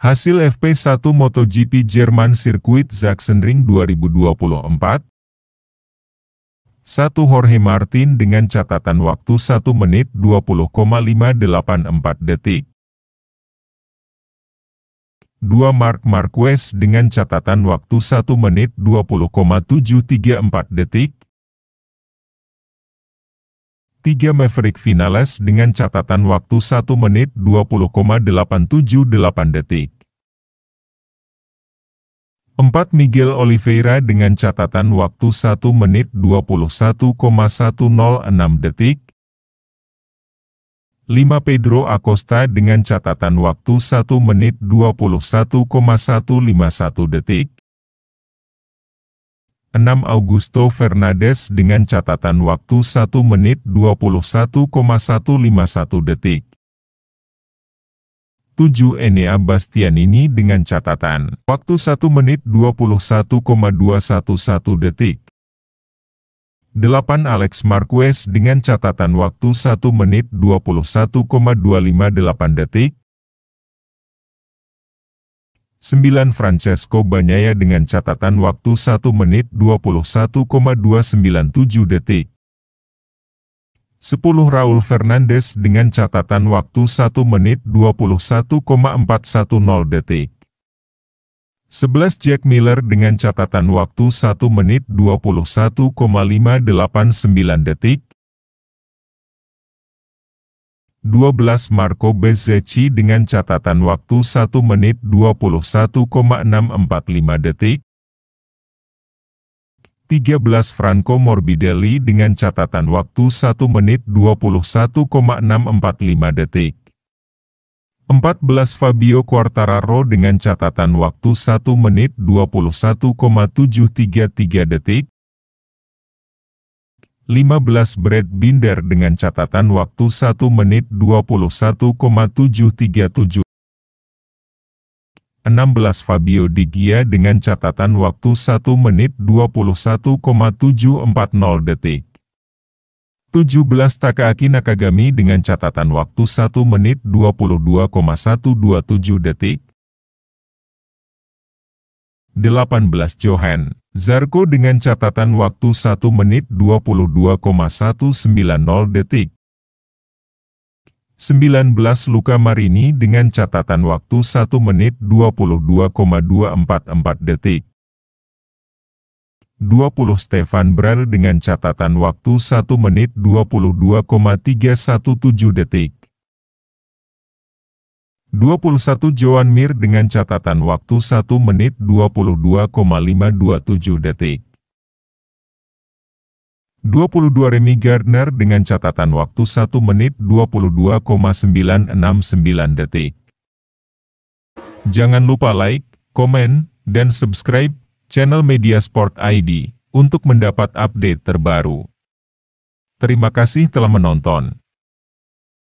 Hasil FP1 MotoGP Jerman Sirkuit Sachsenring 2024 1. Jorge Martin dengan catatan waktu 1 menit 20,584 detik. 2. Mark Marquez dengan catatan waktu 1 menit 20,734 detik. 3 Maverick Vinales dengan catatan waktu 1 menit 20,878 detik. 4 Miguel Oliveira dengan catatan waktu 1 menit 21,106 detik. 5 Pedro Acosta dengan catatan waktu 1 menit 21,151 detik. 6 Augusto Fernandes dengan catatan waktu 1 menit 21,151 detik. 7 Enea Bastianini dengan catatan waktu 1 menit 21,211 detik. 8 Alex Marquez dengan catatan waktu 1 menit 21,258 detik. 9 Francesco Banyaya dengan catatan waktu 1 menit 21,297 detik. 10 Raul Fernandes dengan catatan waktu 1 menit 21,410 detik. 11 Jack Miller dengan catatan waktu 1 menit 21,589 detik. 12 Marco Bezzecchi dengan catatan waktu 1 menit 21,645 detik. 13 Franco Morbidelli dengan catatan waktu 1 menit 21,645 detik. 14 Fabio Quartararo dengan catatan waktu 1 menit 21,733 detik. 15 Brad Binder dengan catatan waktu 1 menit 21,737. 16 Fabio Di Gia dengan catatan waktu 1 menit 21,740 detik. 17 Takaaki Nakagami dengan catatan waktu 1 menit 22,127 detik. 18 Johan Zarko dengan catatan waktu 1 menit 22,190 detik. 19 Luka Marini dengan catatan waktu 1 menit 22,244 detik. 20 Stefan Bral dengan catatan waktu 1 menit 22,317 detik. 21 Joan Mir dengan catatan waktu 1 menit 22,527 detik. 22 Remy Gardner dengan catatan waktu 1 menit 22,969 detik. Jangan lupa like, komen, dan subscribe channel Media Sport ID untuk mendapat update terbaru. Terima kasih telah menonton.